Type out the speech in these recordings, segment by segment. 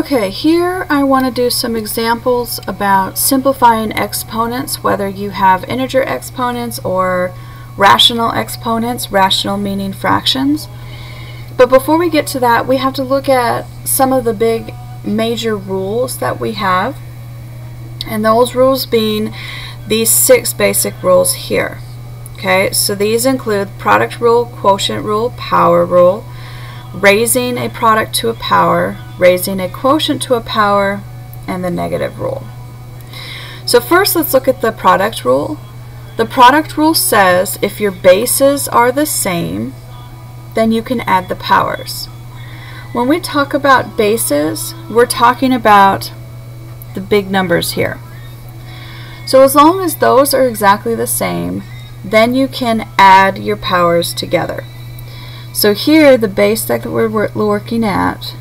Okay, here I want to do some examples about simplifying exponents, whether you have integer exponents or rational exponents, rational meaning fractions. But before we get to that, we have to look at some of the big major rules that we have. And those rules being these six basic rules here. Okay, so these include product rule, quotient rule, power rule, raising a product to a power, raising a quotient to a power, and the negative rule. So first let's look at the product rule. The product rule says if your bases are the same, then you can add the powers. When we talk about bases, we're talking about the big numbers here. So as long as those are exactly the same, then you can add your powers together. So here, the base that we're working at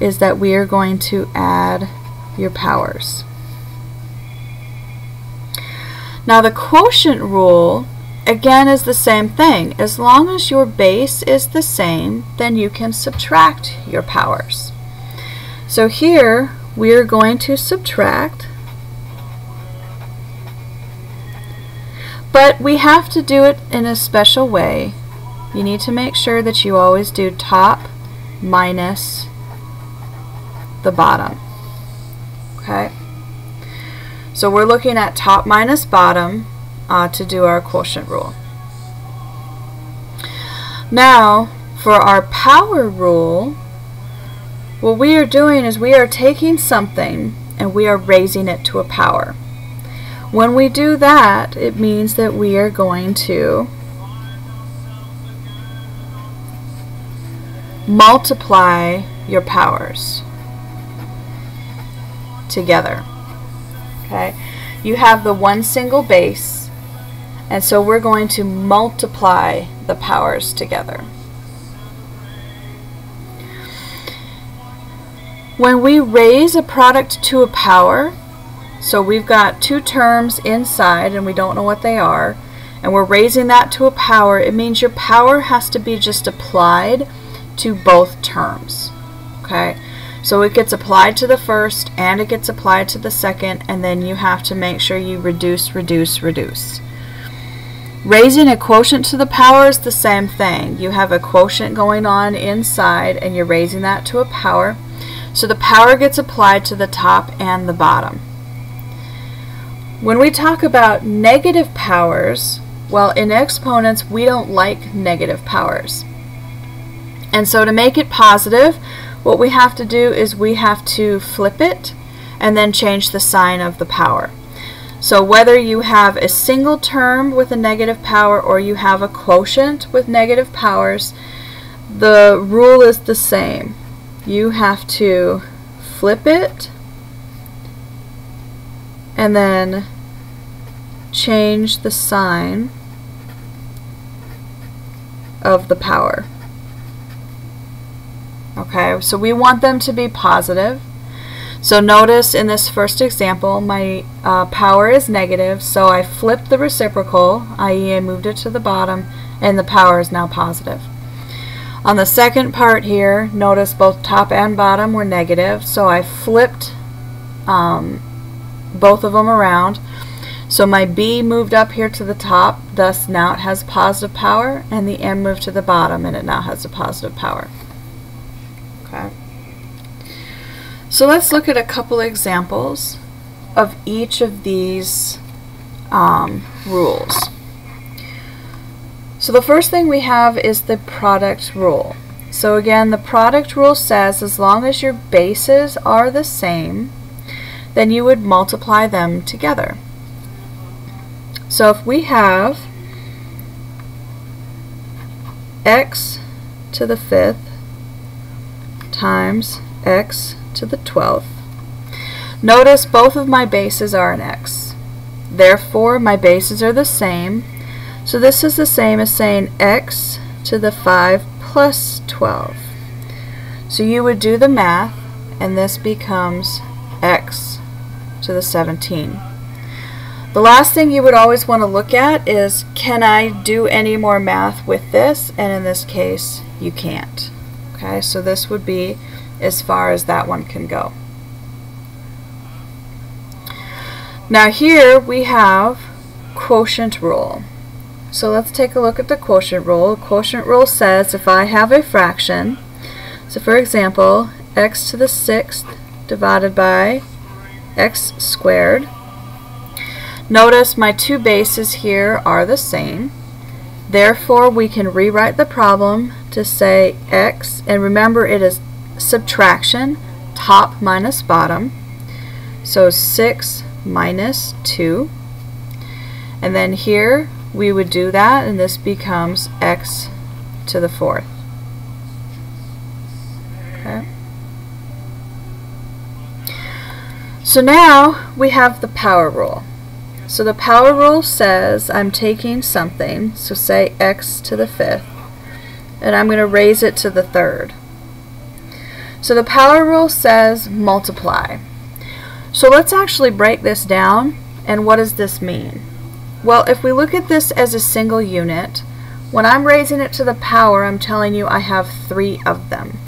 is that we are going to add your powers. Now the quotient rule, again, is the same thing. As long as your base is the same, then you can subtract your powers. So here, we are going to subtract But we have to do it in a special way. You need to make sure that you always do top minus the bottom. Okay? So we're looking at top minus bottom uh, to do our quotient rule. Now, for our power rule, what we are doing is we are taking something and we are raising it to a power. When we do that, it means that we are going to multiply your powers together. Okay? You have the one single base, and so we're going to multiply the powers together. When we raise a product to a power, so we've got two terms inside and we don't know what they are and we're raising that to a power, it means your power has to be just applied to both terms. Okay, so it gets applied to the first and it gets applied to the second and then you have to make sure you reduce, reduce, reduce. Raising a quotient to the power is the same thing. You have a quotient going on inside and you're raising that to a power. So the power gets applied to the top and the bottom. When we talk about negative powers, well, in exponents, we don't like negative powers. And so to make it positive, what we have to do is we have to flip it and then change the sign of the power. So whether you have a single term with a negative power or you have a quotient with negative powers, the rule is the same. You have to flip it and then change the sign of the power. Okay, so we want them to be positive. So notice in this first example, my uh, power is negative, so I flipped the reciprocal, i.e. I moved it to the bottom, and the power is now positive. On the second part here, notice both top and bottom were negative, so I flipped um, both of them around. So my B moved up here to the top, thus now it has positive power, and the M moved to the bottom, and it now has a positive power. Okay. So let's look at a couple examples of each of these um, rules. So the first thing we have is the product rule. So again, the product rule says as long as your bases are the same, then you would multiply them together. So if we have x to the fifth times x to the 12th. Notice both of my bases are an x. Therefore, my bases are the same. So this is the same as saying x to the 5 plus 12. So you would do the math, and this becomes x to the 17. The last thing you would always want to look at is, can I do any more math with this? And in this case, you can't. Okay, so this would be as far as that one can go. Now here we have quotient rule. So let's take a look at the quotient rule. The quotient rule says if I have a fraction, so for example, x to the sixth divided by x squared. Notice my two bases here are the same. Therefore, we can rewrite the problem to say x, and remember it is subtraction, top minus bottom. So 6 minus 2. And then here we would do that, and this becomes x to the fourth. Okay. So now we have the power rule. So the power rule says I'm taking something, so say x to the fifth, and I'm going to raise it to the third. So the power rule says multiply. So let's actually break this down, and what does this mean? Well, if we look at this as a single unit, when I'm raising it to the power, I'm telling you I have three of them.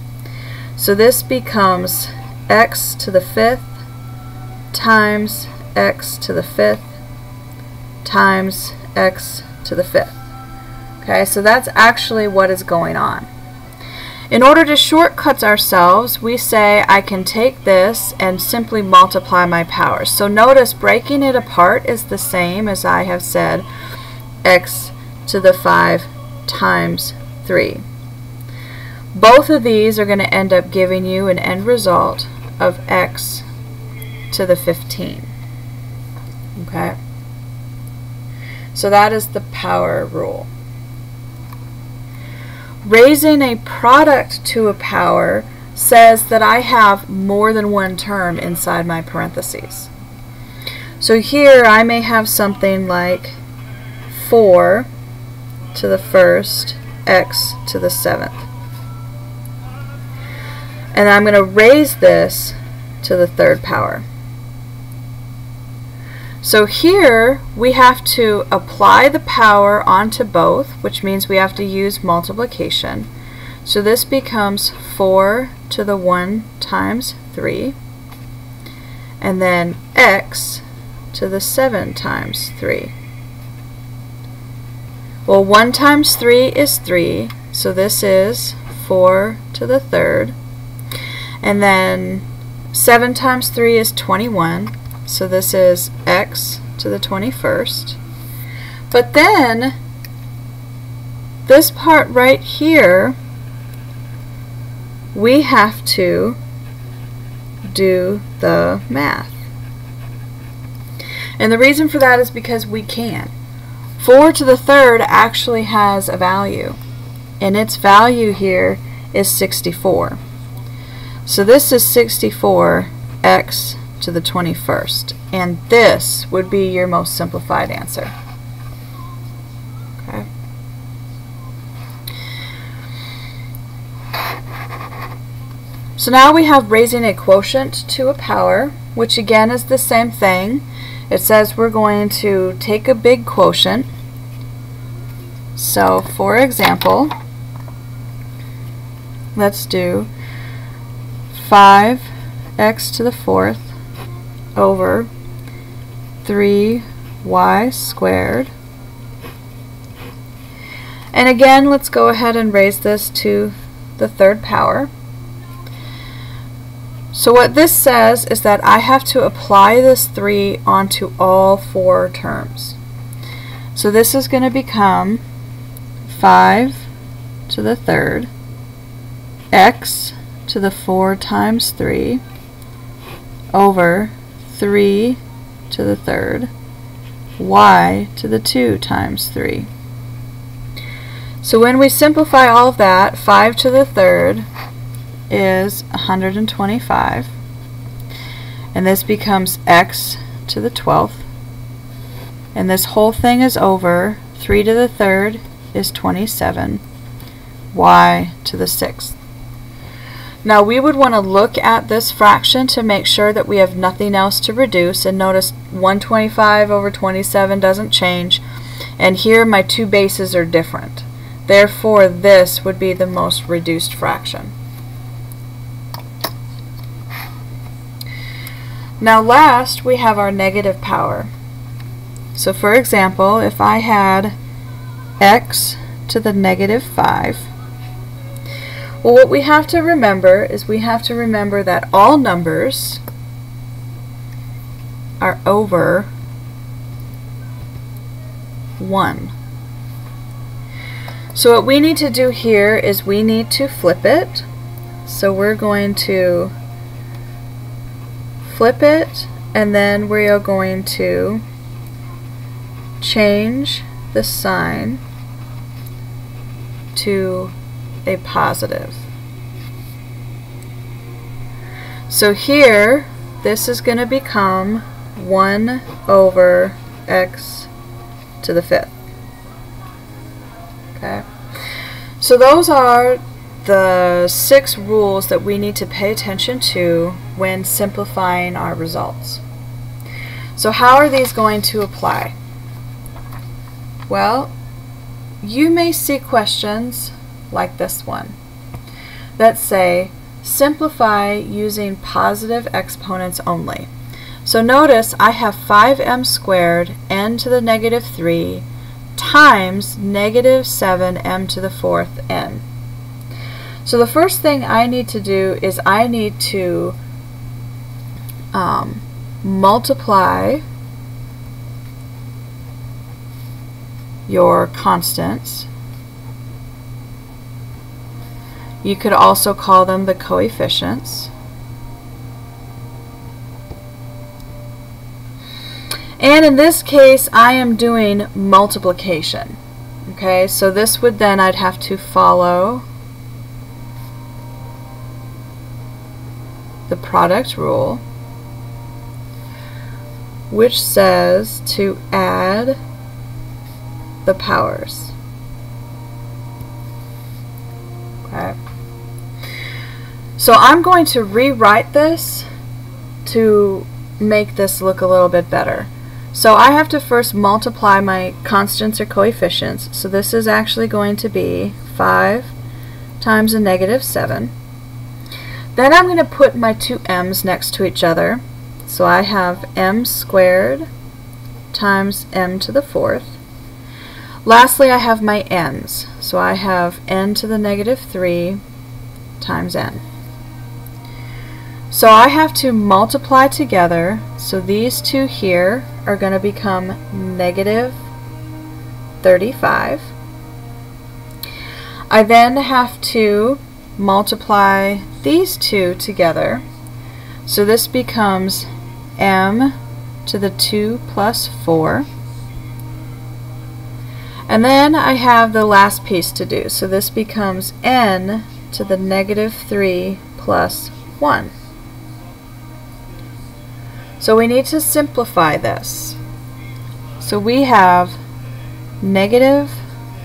So this becomes x to the fifth times x to the fifth times x to the fifth. Okay, so that's actually what is going on. In order to shortcut ourselves, we say I can take this and simply multiply my powers. So notice breaking it apart is the same as I have said x to the 5 times 3. Both of these are going to end up giving you an end result of x to the 15. Okay? So that is the power rule. Raising a product to a power says that I have more than one term inside my parentheses. So here I may have something like 4 to the first, x to the seventh. And I'm going to raise this to the third power. So here we have to apply the power onto both, which means we have to use multiplication. So this becomes 4 to the 1 times 3, and then x to the 7 times 3. Well, 1 times 3 is 3, so this is 4 to the third. And then 7 times 3 is 21, so this is x to the 21st. But then, this part right here, we have to do the math. And the reason for that is because we can. 4 to the third actually has a value. And its value here is 64. So this is 64x to the 21st. And this would be your most simplified answer. Okay. So now we have raising a quotient to a power, which again is the same thing. It says we're going to take a big quotient. So for example, let's do 5x to the fourth over 3y squared. And again, let's go ahead and raise this to the third power. So what this says is that I have to apply this 3 onto all four terms. So this is going to become 5 to the third, x to the 4 times 3, over 3 to the third, y to the 2 times 3. So when we simplify all of that, 5 to the third is 125. And this becomes x to the 12th. And this whole thing is over. 3 to the third is 27. y to the 6th. Now we would want to look at this fraction to make sure that we have nothing else to reduce and notice 125 over 27 doesn't change and here my two bases are different. Therefore this would be the most reduced fraction. Now last we have our negative power. So for example if I had x to the negative 5 well what we have to remember is we have to remember that all numbers are over 1. So what we need to do here is we need to flip it. So we're going to flip it and then we are going to change the sign to a positive. So here this is going to become 1 over x to the fifth. Okay. So those are the six rules that we need to pay attention to when simplifying our results. So how are these going to apply? Well, you may see questions like this one that say simplify using positive exponents only. So notice I have 5m squared n to the negative 3 times negative 7m to the fourth n. So the first thing I need to do is I need to um, multiply your constants. You could also call them the coefficients. And in this case, I am doing multiplication. Okay, so this would then, I'd have to follow the product rule, which says to add the powers. Okay. So I'm going to rewrite this to make this look a little bit better. So I have to first multiply my constants or coefficients. So this is actually going to be 5 times a negative 7. Then I'm going to put my two m's next to each other. So I have m squared times m to the fourth. Lastly, I have my n's. So I have n to the negative 3 times n. So I have to multiply together. So these two here are going to become negative 35. I then have to multiply these two together. So this becomes m to the 2 plus 4. And then I have the last piece to do. So this becomes n to the negative 3 plus 1. So we need to simplify this. So we have negative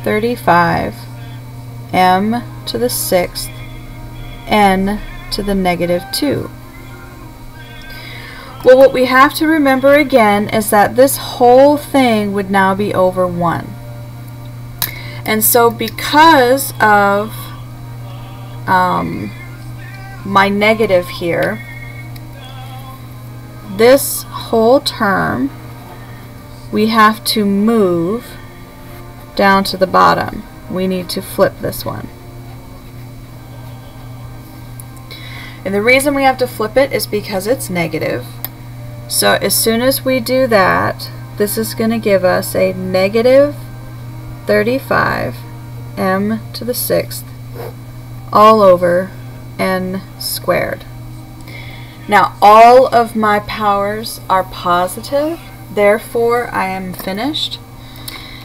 35 m to the sixth n to the negative 2. Well, what we have to remember again is that this whole thing would now be over 1. And so because of um, my negative here, this whole term we have to move down to the bottom. We need to flip this one. And the reason we have to flip it is because it's negative. So as soon as we do that, this is going to give us a negative 35 m to the sixth all over n squared. Now all of my powers are positive, therefore I am finished.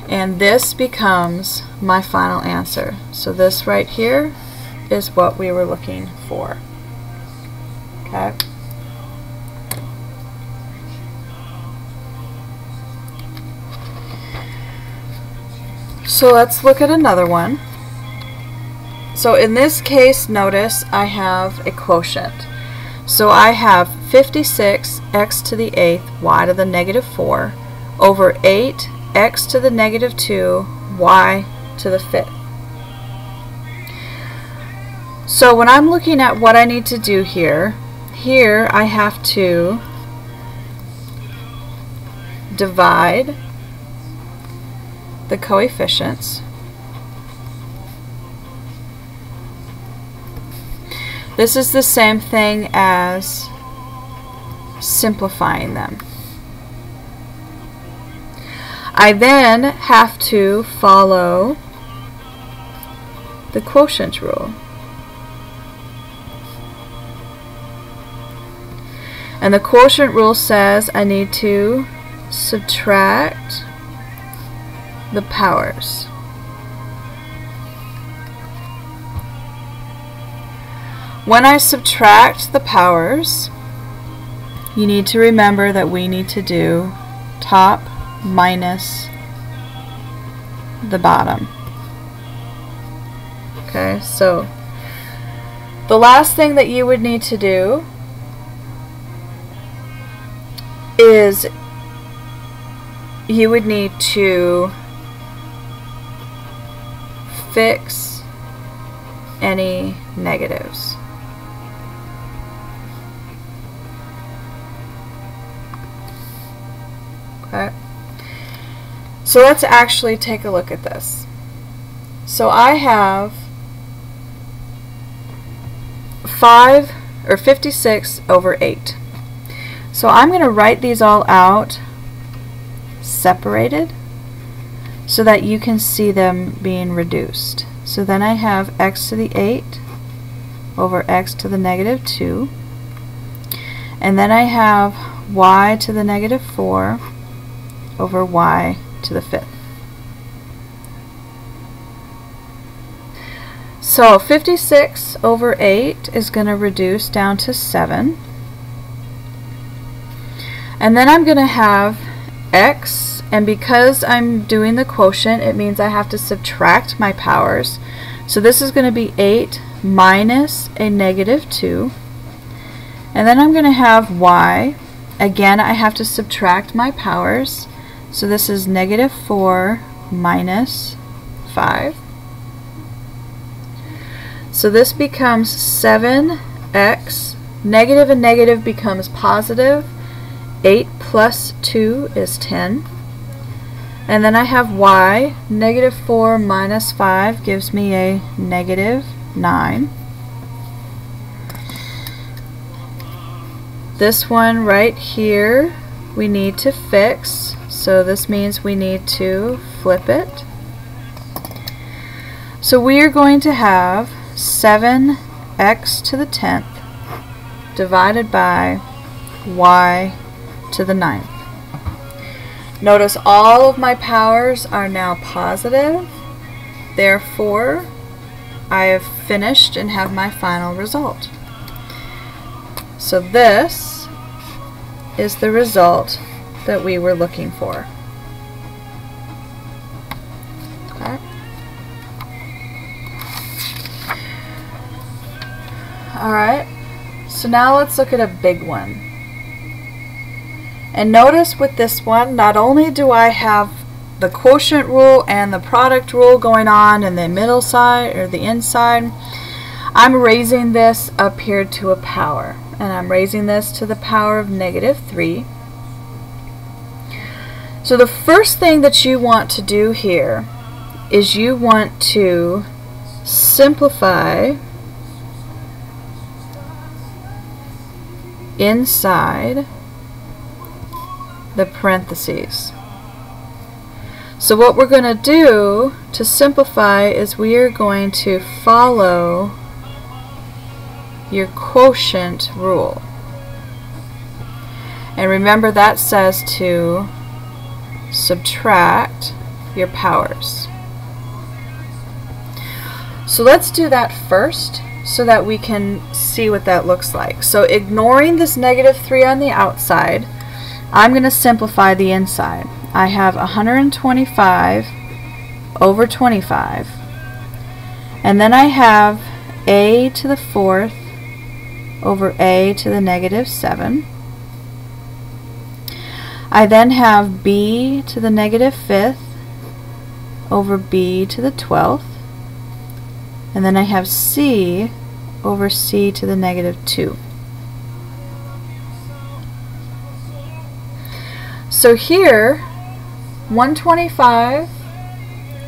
And this becomes my final answer. So this right here is what we were looking for. Okay. So let's look at another one. So in this case, notice I have a quotient. So I have 56 x to the 8th y to the negative 4 over 8 x to the negative 2 y to the 5th. So when I'm looking at what I need to do here, here I have to divide the coefficients. This is the same thing as simplifying them. I then have to follow the quotient rule. And the quotient rule says I need to subtract the powers. When I subtract the powers, you need to remember that we need to do top minus the bottom. Okay, so the last thing that you would need to do is you would need to fix any negatives. Okay. So let's actually take a look at this. So I have 5 or 56 over 8. So I'm going to write these all out separated so that you can see them being reduced. So then I have x to the 8 over x to the negative 2. And then I have y to the negative 4 over y to the fifth. So 56 over 8 is going to reduce down to 7. And then I'm going to have x, and because I'm doing the quotient, it means I have to subtract my powers. So this is going to be 8 minus a negative 2. And then I'm going to have y. Again, I have to subtract my powers. So this is negative 4 minus 5. So this becomes 7x. Negative and negative becomes positive. 8 plus 2 is 10. And then I have y. Negative 4 minus 5 gives me a negative 9. This one right here we need to fix. So this means we need to flip it. So we are going to have 7x to the 10th divided by y to the 9th. Notice all of my powers are now positive. Therefore, I have finished and have my final result. So this is the result that we were looking for. Alright, so now let's look at a big one. And notice with this one, not only do I have the quotient rule and the product rule going on in the middle side or the inside, I'm raising this up here to a power. And I'm raising this to the power of negative 3. So the first thing that you want to do here is you want to simplify inside the parentheses. So what we're going to do to simplify is we are going to follow your quotient rule. And remember that says to subtract your powers. So let's do that first so that we can see what that looks like. So ignoring this negative 3 on the outside, I'm going to simplify the inside. I have 125 over 25. And then I have a to the fourth over a to the negative 7. I then have b to the negative fifth over b to the twelfth. And then I have c over c to the negative 2. So here, 125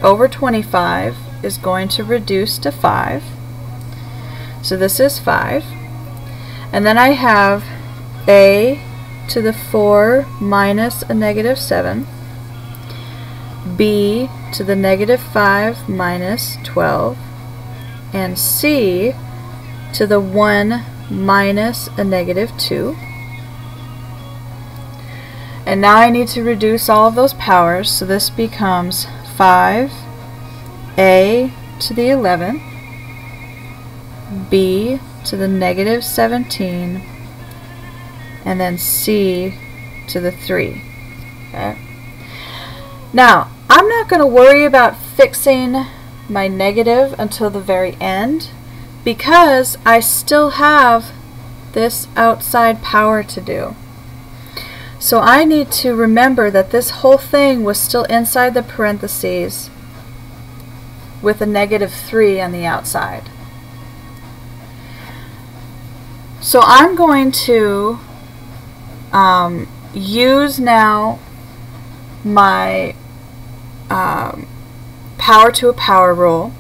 over 25 is going to reduce to 5. So this is 5. And then I have a to the 4 minus a negative 7, b to the negative 5 minus 12, and c to the 1 minus a negative 2. And now I need to reduce all of those powers, so this becomes 5 a to the 11, b to the negative 17, and then c to the 3. Okay. Now, I'm not going to worry about fixing my negative until the very end because I still have this outside power to do. So I need to remember that this whole thing was still inside the parentheses with a negative 3 on the outside. So I'm going to um, use now my um, power to a power rule.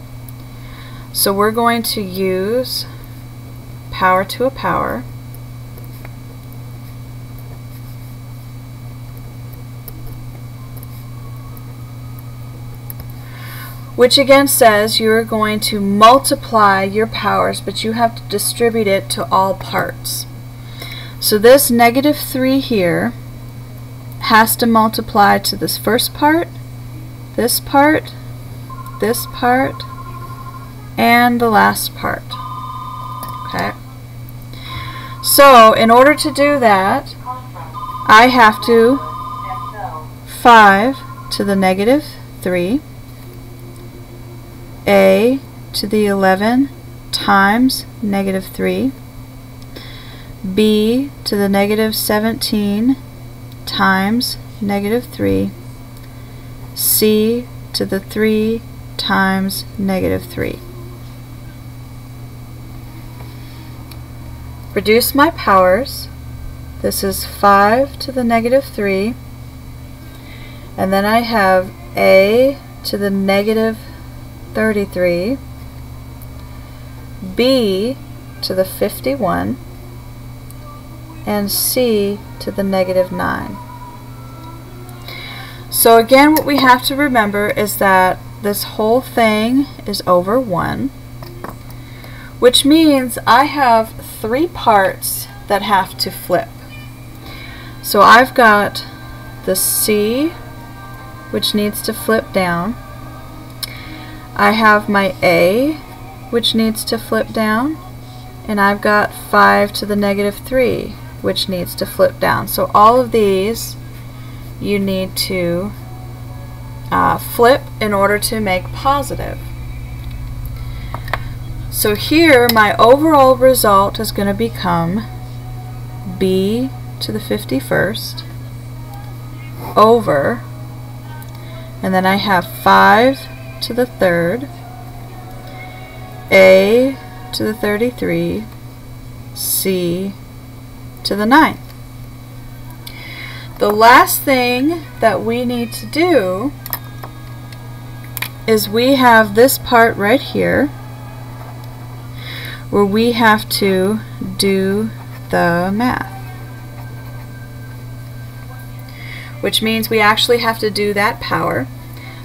So we're going to use power to a power. which again says you're going to multiply your powers, but you have to distribute it to all parts. So this negative 3 here has to multiply to this first part, this part, this part, and the last part. Okay. So in order to do that, I have to 5 to the negative 3 a to the 11 times negative 3, b to the negative 17 times negative 3, c to the 3 times negative 3. Reduce my powers. This is 5 to the negative 3. And then I have a to the negative 33, B to the 51, and C to the negative 9. So again, what we have to remember is that this whole thing is over 1, which means I have three parts that have to flip. So I've got the C, which needs to flip down, I have my A, which needs to flip down, and I've got 5 to the negative 3, which needs to flip down. So all of these you need to uh, flip in order to make positive. So here my overall result is going to become b to the 51st over, and then I have 5 to the third, A to the 33, C to the ninth. The last thing that we need to do is we have this part right here where we have to do the math. Which means we actually have to do that power.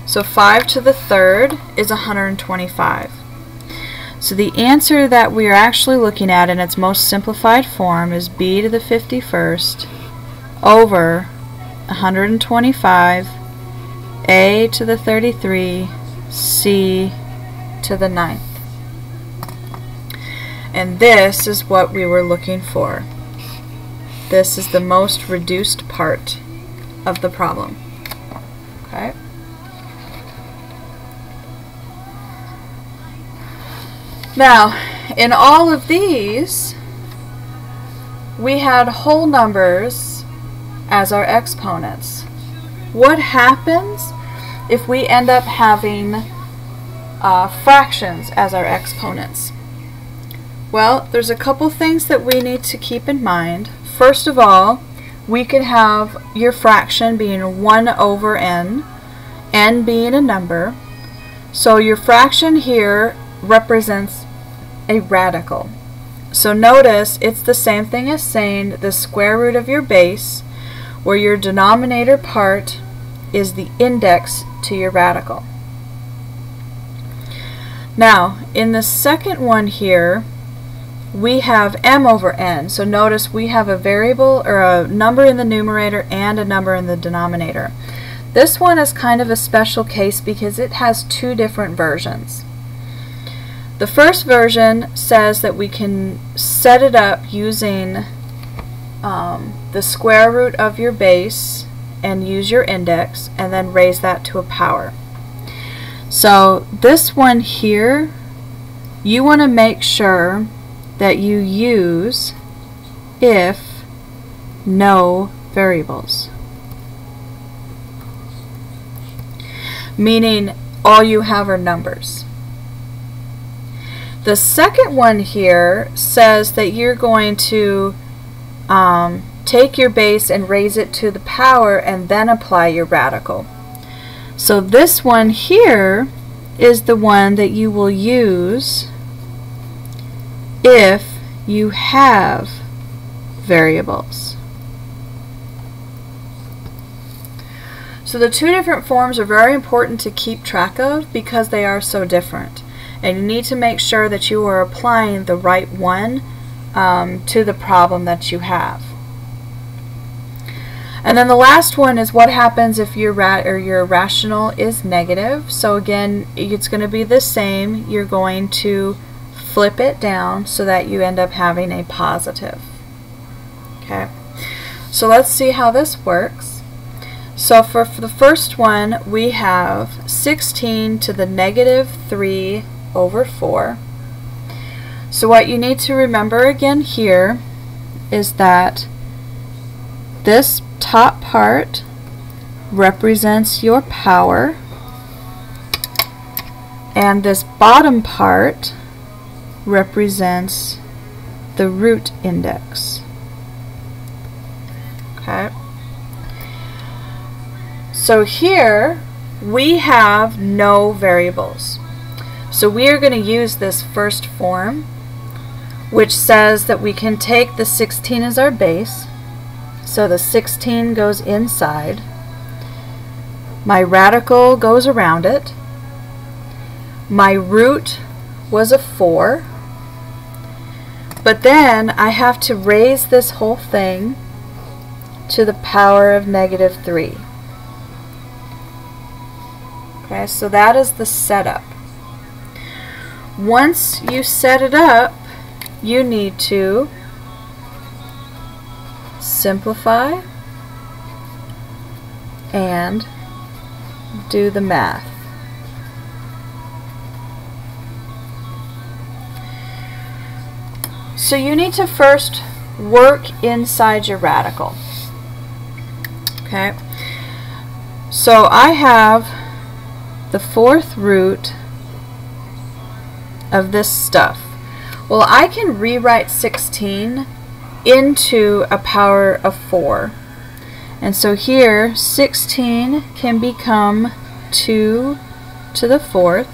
So 5 to the third is 125. So the answer that we are actually looking at in its most simplified form is b to the 51st over 125, a to the 33, c to the ninth. And this is what we were looking for. This is the most reduced part of the problem. Okay. Now, in all of these, we had whole numbers as our exponents. What happens if we end up having uh, fractions as our exponents? Well, there's a couple things that we need to keep in mind. First of all, we could have your fraction being 1 over n, n being a number. So your fraction here represents a radical. So notice it's the same thing as saying the square root of your base where your denominator part is the index to your radical. Now, in the second one here, we have m over n. So notice we have a variable or a number in the numerator and a number in the denominator. This one is kind of a special case because it has two different versions. The first version says that we can set it up using um, the square root of your base and use your index and then raise that to a power. So this one here, you want to make sure that you use if no variables. Meaning all you have are numbers. The second one here says that you're going to um, take your base and raise it to the power and then apply your radical. So this one here is the one that you will use if you have variables. So the two different forms are very important to keep track of because they are so different. And you need to make sure that you are applying the right one um, to the problem that you have. And then the last one is what happens if your ra or your rational is negative. So again, it's going to be the same. You're going to flip it down so that you end up having a positive. Okay, so let's see how this works. So for, for the first one, we have 16 to the negative 3 over 4. So what you need to remember again here is that this top part represents your power and this bottom part represents the root index. Okay. So here we have no variables. So we are going to use this first form which says that we can take the 16 as our base. So the 16 goes inside. My radical goes around it. My root was a 4. But then I have to raise this whole thing to the power of negative 3. Okay, so that is the setup. Once you set it up, you need to simplify and do the math. So you need to first work inside your radical. Okay. So I have the fourth root of this stuff. Well, I can rewrite 16 into a power of 4. And so here, 16 can become 2 to the fourth.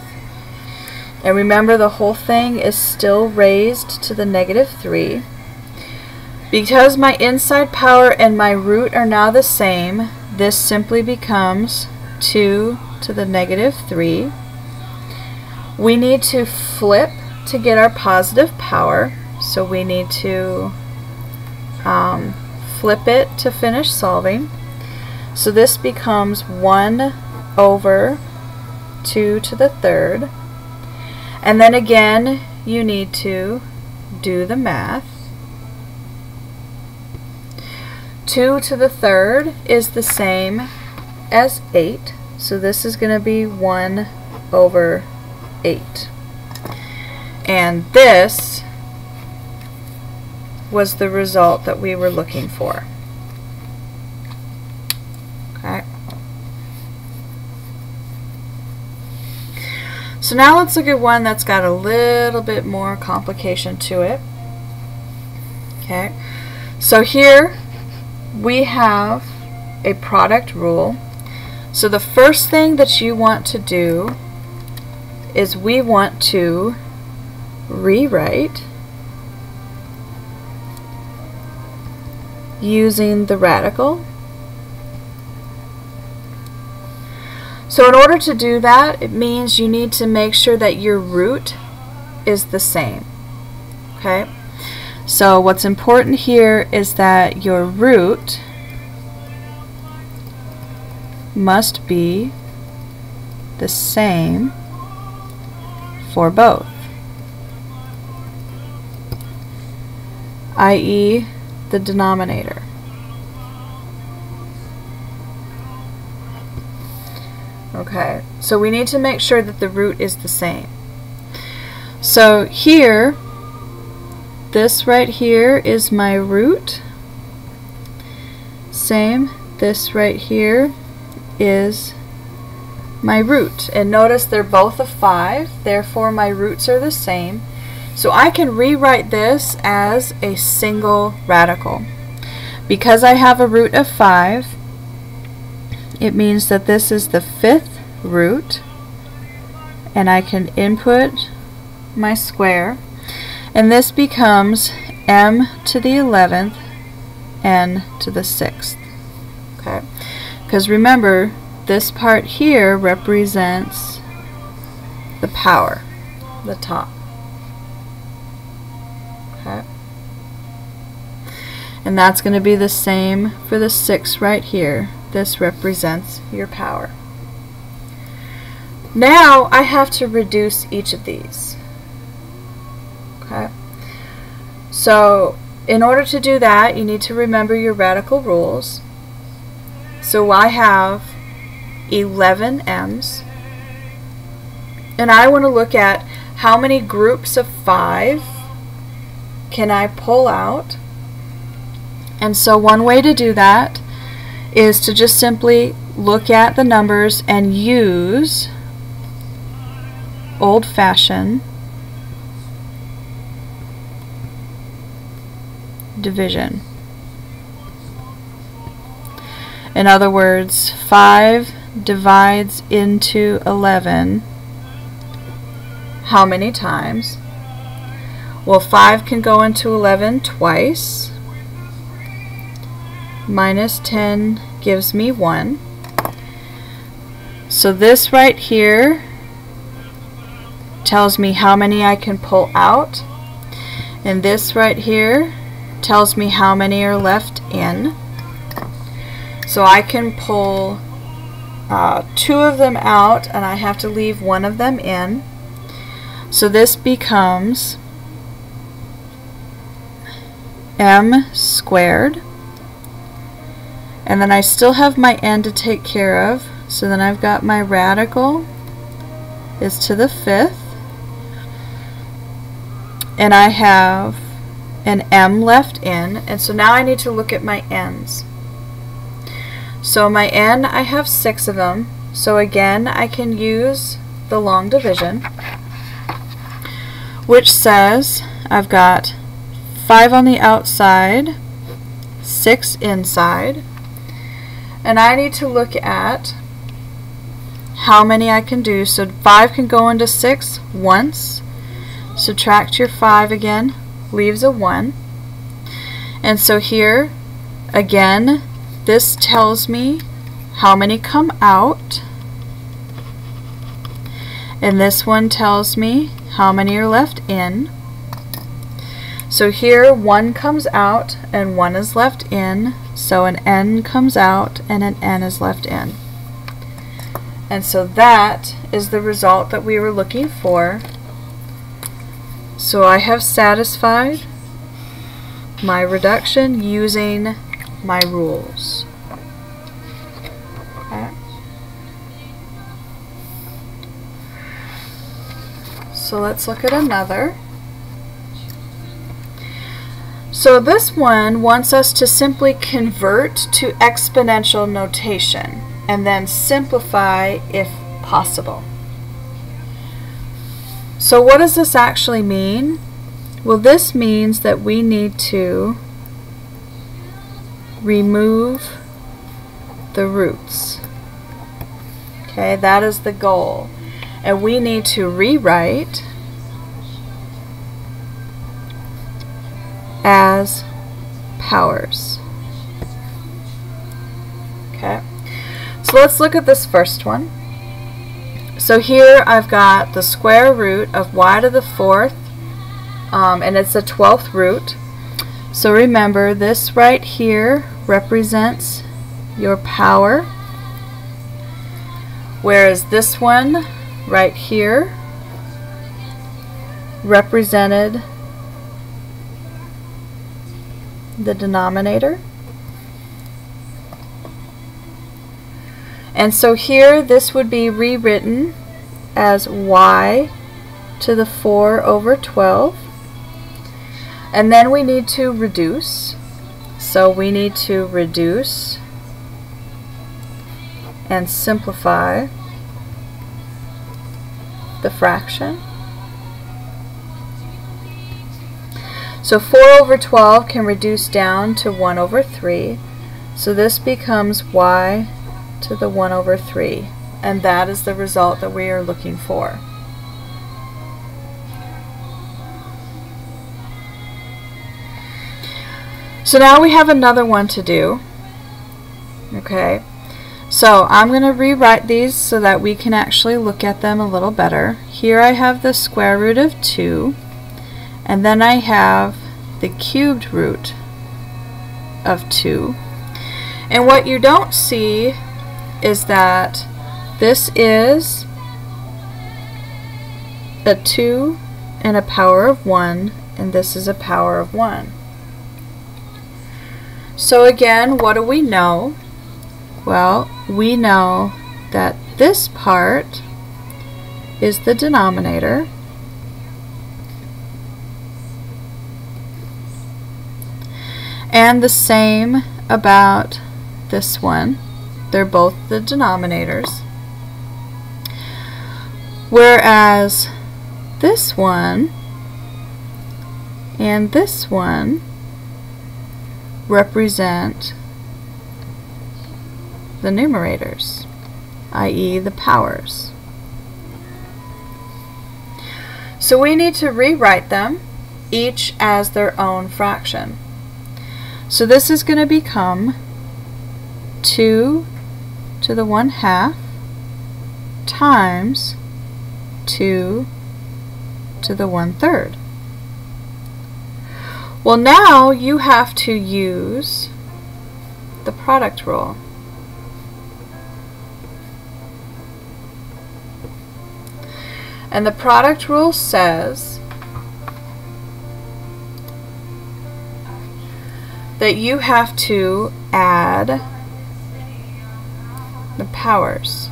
And remember the whole thing is still raised to the negative 3. Because my inside power and my root are now the same, this simply becomes 2 to the negative 3. We need to flip to get our positive power, so we need to um, flip it to finish solving. So this becomes 1 over 2 to the third. And then again, you need to do the math. 2 to the third is the same as 8. So this is going to be 1 over 8. And this was the result that we were looking for. Okay. So now let's look at one that's got a little bit more complication to it. Okay. So here we have a product rule. So the first thing that you want to do is we want to rewrite using the radical. So in order to do that, it means you need to make sure that your root is the same. Okay? So what's important here is that your root must be the same for both, i.e. the denominator. Okay, so we need to make sure that the root is the same. So here, this right here is my root. Same, this right here is my root. And notice they're both a 5, therefore my roots are the same. So I can rewrite this as a single radical. Because I have a root of 5, it means that this is the fifth root. And I can input my square. And this becomes m to the 11th n to the 6th. Okay, Because remember, this part here represents the power, the top. Okay. And that's going to be the same for the 6 right here. This represents your power. Now I have to reduce each of these. Okay. So in order to do that, you need to remember your radical rules. So I have 11 M's. And I want to look at how many groups of 5 can I pull out. And so one way to do that is to just simply look at the numbers and use old-fashioned division. In other words, 5 divides into 11 how many times? Well, 5 can go into 11 twice. Minus 10 gives me 1. So this right here tells me how many I can pull out. And this right here tells me how many are left in. So I can pull uh, two of them out and I have to leave one of them in. So this becomes m squared. And then I still have my n to take care of. So then I've got my radical is to the fifth. And I have an m left in. And so now I need to look at my n's. So my n, I have six of them. So again, I can use the long division, which says I've got 5 on the outside, 6 inside, and I need to look at how many I can do. So 5 can go into 6 once. Subtract your 5 again, leaves a 1. And so here, again, this tells me how many come out. And this one tells me how many are left in. So here one comes out and one is left in. So an n comes out and an n is left in. And so that is the result that we were looking for. So I have satisfied my reduction using my rules. So let's look at another. So this one wants us to simply convert to exponential notation and then simplify if possible. So what does this actually mean? Well, this means that we need to remove the roots. Okay, that is the goal. And we need to rewrite as powers. Okay, so let's look at this first one. So here I've got the square root of y to the fourth, um, and it's the 12th root. So remember, this right here represents your power, whereas this one right here represented the denominator. And so here this would be rewritten as y to the 4 over 12. And then we need to reduce. So we need to reduce and simplify the fraction. So 4 over 12 can reduce down to 1 over 3. So this becomes y to the 1 over 3. And that is the result that we are looking for. So now we have another one to do. Okay. So I'm going to rewrite these so that we can actually look at them a little better. Here I have the square root of 2 and then I have the cubed root of 2. And what you don't see is that this is a 2 and a power of 1 and this is a power of 1. So again, what do we know? Well, we know that this part is the denominator And the same about this one. They're both the denominators. Whereas this one and this one represent the numerators, i.e. the powers. So we need to rewrite them each as their own fraction. So this is going to become 2 to the 1 half times 2 to the 1 third. Well now you have to use the product rule. And the product rule says that you have to add the powers.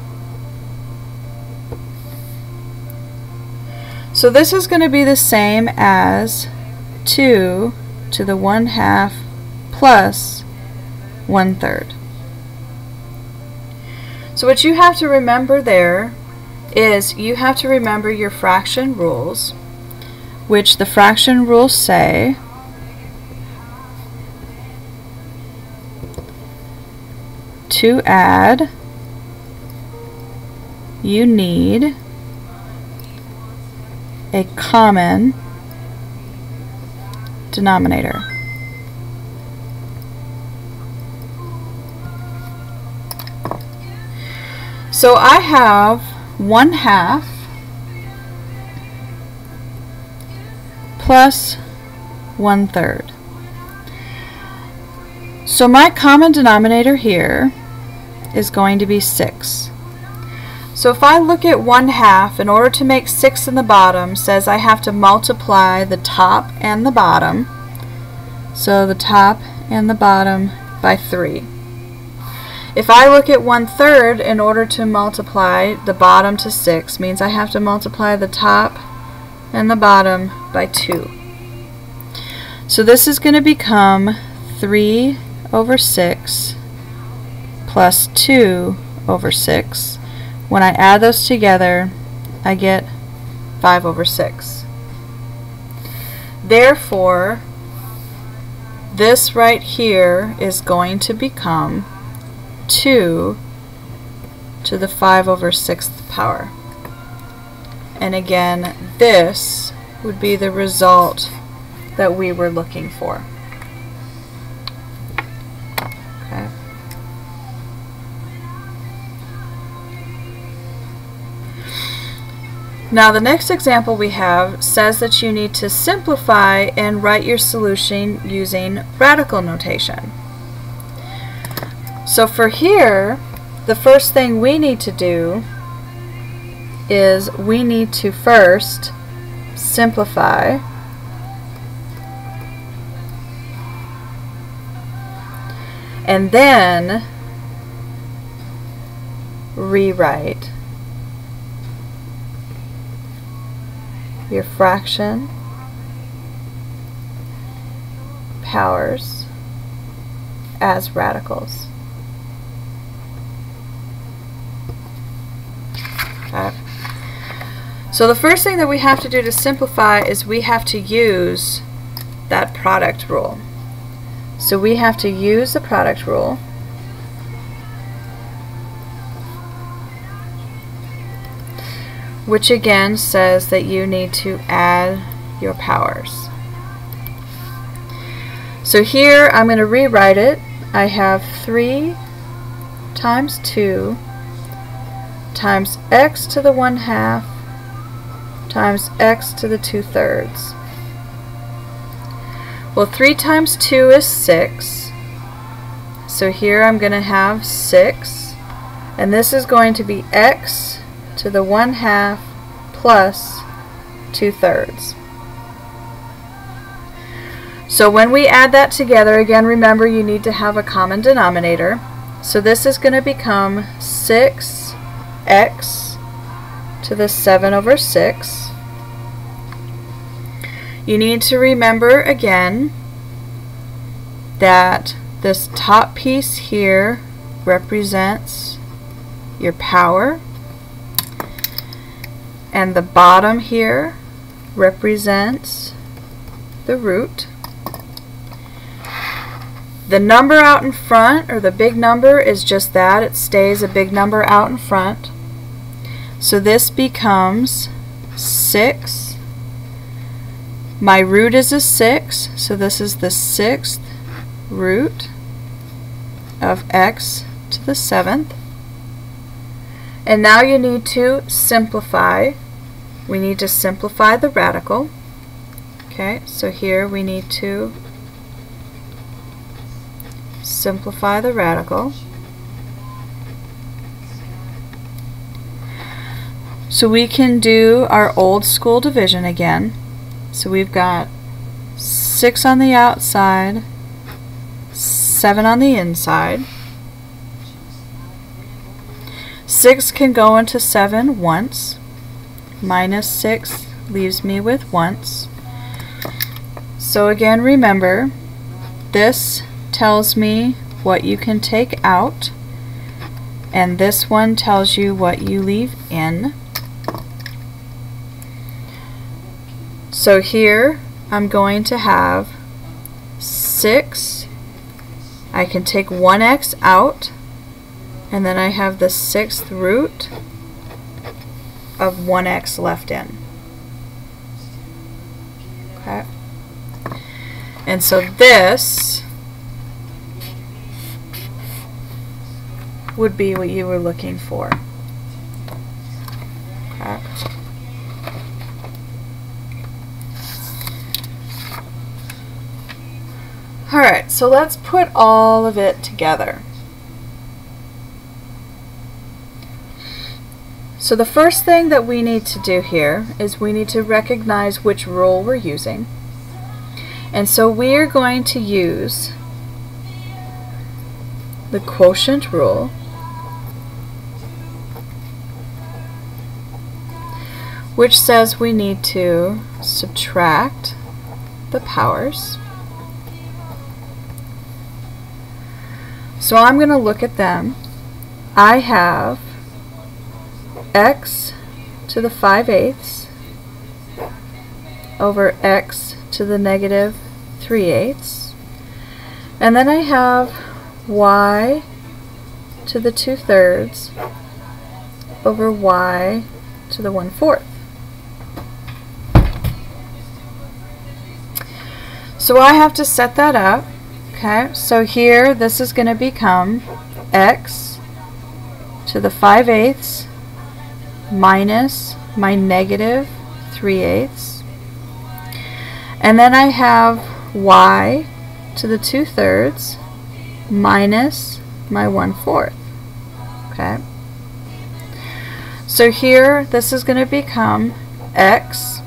So this is going to be the same as 2 to the 1 half plus 1 third. So what you have to remember there is you have to remember your fraction rules, which the fraction rules say to add, you need a common denominator. So I have 1 half plus 1 third. So my common denominator here is going to be 6. So if I look at 1 half, in order to make 6 in the bottom, says I have to multiply the top and the bottom. So the top and the bottom by 3. If I look at 1 third, in order to multiply the bottom to 6, means I have to multiply the top and the bottom by 2. So this is going to become 3 over 6 plus 2 over 6. When I add those together, I get 5 over 6. Therefore, this right here is going to become 2 to the 5 over 6th power. And again, this would be the result that we were looking for. Now the next example we have says that you need to simplify and write your solution using radical notation. So for here, the first thing we need to do is we need to first simplify and then rewrite your fraction powers as radicals. So the first thing that we have to do to simplify is we have to use that product rule. So we have to use the product rule which again says that you need to add your powers. So here I'm going to rewrite it. I have 3 times 2 times x to the 1 half times x to the 2 thirds. Well 3 times 2 is 6 so here I'm going to have 6 and this is going to be x to the 1 half plus 2 thirds. So when we add that together, again remember you need to have a common denominator. So this is going to become 6x to the 7 over 6. You need to remember again that this top piece here represents your power and the bottom here represents the root. The number out in front, or the big number, is just that. It stays a big number out in front. So this becomes 6. My root is a 6, so this is the sixth root of x to the seventh. And now you need to simplify. We need to simplify the radical. Okay, so here we need to simplify the radical. So we can do our old school division again. So we've got 6 on the outside, 7 on the inside. 6 can go into 7 once. Minus 6 leaves me with once. So again, remember, this tells me what you can take out, and this one tells you what you leave in. So here, I'm going to have 6. I can take 1x out and then I have the sixth root of 1x left in. Okay. And so this would be what you were looking for. Okay. Alright, so let's put all of it together. So the first thing that we need to do here is we need to recognize which rule we're using. And so we are going to use the quotient rule which says we need to subtract the powers. So I'm going to look at them. I have x to the 5 eighths over x to the negative 3 eighths. And then I have y to the 2 thirds over y to the 1 fourth. So I have to set that up. Okay, so here this is going to become x to the 5 eighths minus my negative 3 eighths. And then I have y to the 2 thirds minus my 1 fourth. Okay. So here this is going to become x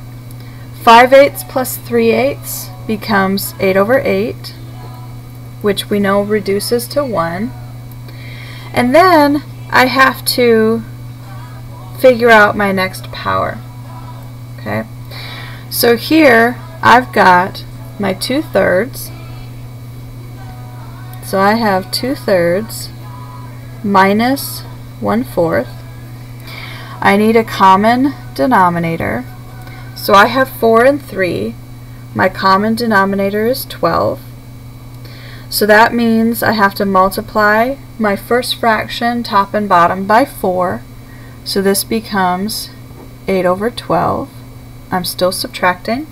5 eighths plus 3 eighths becomes 8 over 8, which we know reduces to 1. And then I have to figure out my next power. Okay, so here I've got my 2 thirds. So I have 2 thirds minus 1 fourth. I need a common denominator. So I have 4 and 3. My common denominator is 12. So that means I have to multiply my first fraction top and bottom by 4. So this becomes 8 over 12. I'm still subtracting.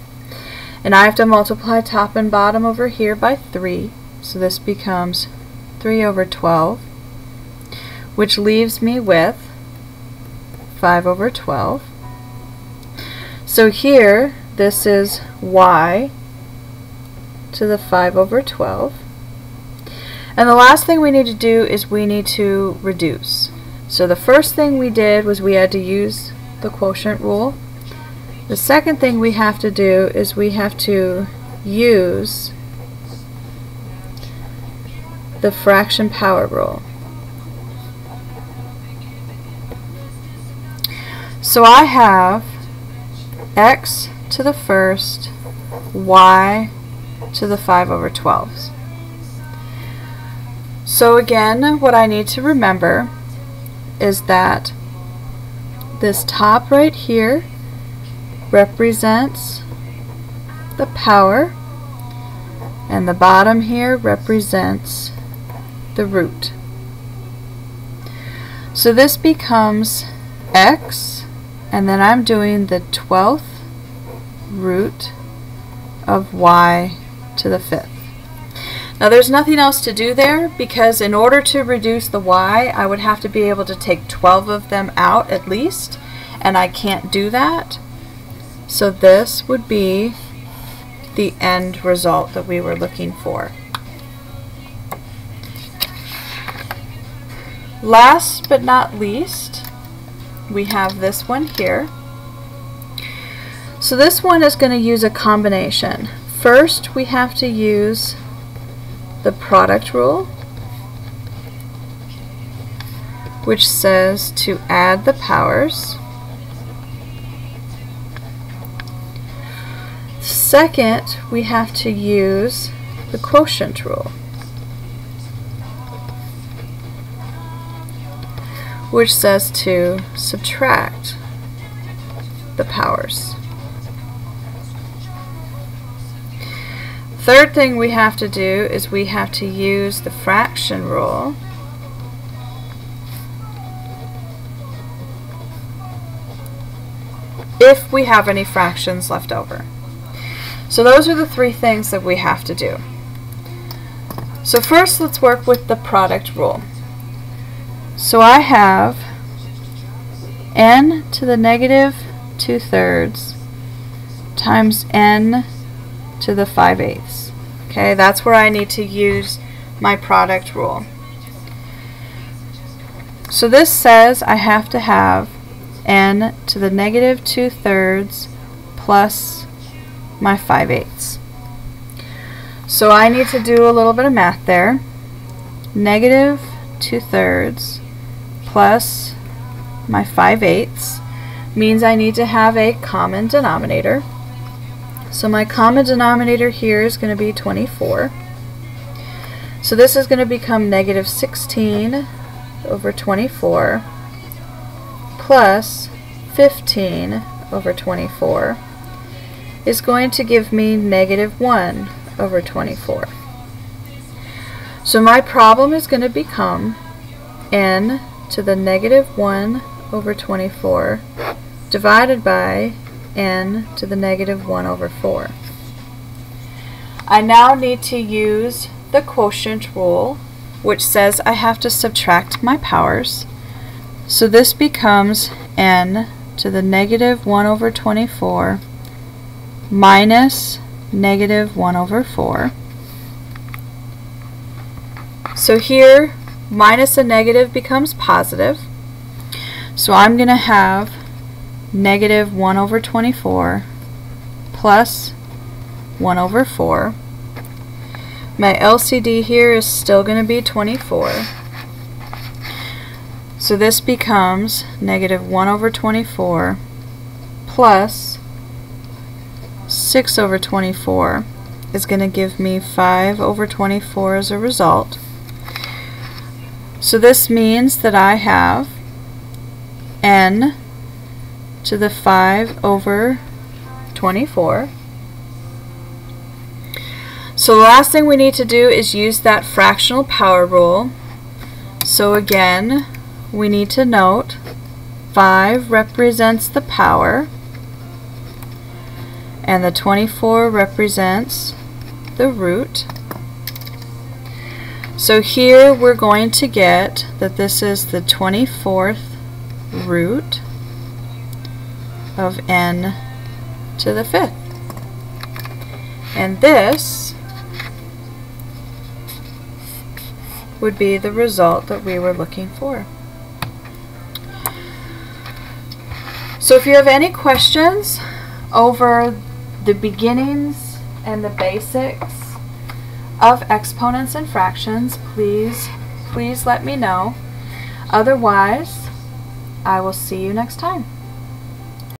And I have to multiply top and bottom over here by 3. So this becomes 3 over 12, which leaves me with 5 over 12. So here, this is y to the 5 over 12. And the last thing we need to do is we need to reduce. So the first thing we did was we had to use the quotient rule. The second thing we have to do is we have to use the fraction power rule. So I have x to the first, y to the 5 over 12s. So again, what I need to remember is that this top right here represents the power and the bottom here represents the root. So this becomes x and then I'm doing the 12th root of y to the fifth. Now there's nothing else to do there because in order to reduce the y I would have to be able to take 12 of them out at least and I can't do that. So this would be the end result that we were looking for. Last but not least, we have this one here. So this one is going to use a combination. First, we have to use the product rule, which says to add the powers. Second, we have to use the quotient rule, which says to subtract the powers. Third thing we have to do is we have to use the fraction rule. if we have any fractions left over. So those are the three things that we have to do. So first let's work with the product rule. So I have n to the negative 2 thirds times n to the 5 eighths. Okay, that's where I need to use my product rule. So this says I have to have n to the negative 2 thirds plus my 5 eighths. So I need to do a little bit of math there. Negative 2 thirds plus my 5 eighths means I need to have a common denominator. So my common denominator here is going to be 24. So this is going to become negative 16 over 24 plus 15 over 24 is going to give me negative 1 over 24. So my problem is going to become n to the negative 1 over 24 divided by n to the negative 1 over 4. I now need to use the quotient rule which says I have to subtract my powers. So this becomes n to the negative 1 over 24 minus negative 1 over 4. So here, minus a negative becomes positive. So I'm going to have negative 1 over 24 plus 1 over 4. My LCD here is still going to be 24. So this becomes negative 1 over 24 plus 6 over 24 is going to give me 5 over 24 as a result. So this means that I have n to the 5 over 24. So the last thing we need to do is use that fractional power rule. So again, we need to note 5 represents the power and the 24 represents the root. So here we're going to get that this is the 24th root of n to the fifth. And this would be the result that we were looking for. So if you have any questions over the beginnings and the basics of exponents and fractions, please, please let me know. Otherwise, I will see you next time.